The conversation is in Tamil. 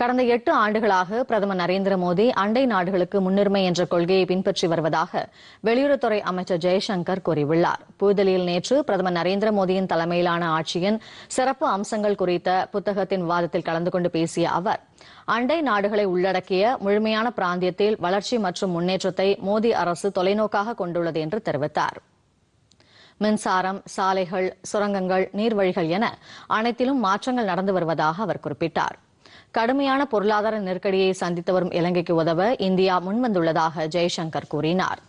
கடந்த எட்டு ஆண்டுகளாக பிரதமர் நரேந்திர மோடி அண்டை நாடுகளுக்கு முன்னுரிமை என்ற கொள்கையை பின்பற்றி வருவதாக வெளியுறவுத்துறை அமைச்சர் ஜெய்சங்கர் கூறியுள்ளார். புதுதில்லியில் நேற்று பிரதமர் நரேந்திர மோடியின் தலைமையிலான ஆட்சியின் சிறப்பு அம்சங்கள் குறித்த புத்தகத்தின் விவாதத்தில் கலந்து கொண்டு பேசிய அவர் அண்டை நாடுகளை உள்ளடக்கிய முழுமையான பிராந்தியத்தில் வளர்ச்சி மற்றும் முன்னேற்றத்தை மோடி அரசு தொலைநோக்காக கொண்டுள்ளது என்று தெரிவித்தார். மின்சாரம் சாலைகள் சுரங்கங்கள் நீர்வழிகள் என அனைத்திலும் மாற்றங்கள் நடந்து வருவதாக அவர் குறிப்பிட்டார். கடுமையான பொருளாதார நெருக்கடியை சந்தித்து வரும் இலங்கைக்கு உதவ இந்தியா முன்வந்துள்ளதாக ஜெய்சங்கர் கூறினார்.